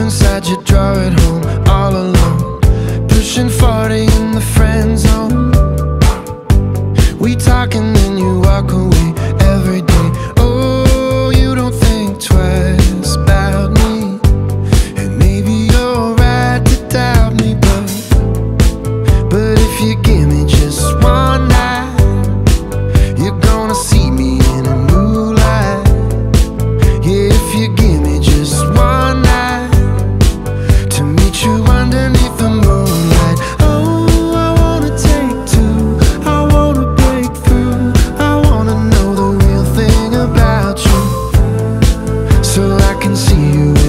inside your drawer at home, all alone. Pushing 40 in the friend zone. We talking then you walk away. can see you.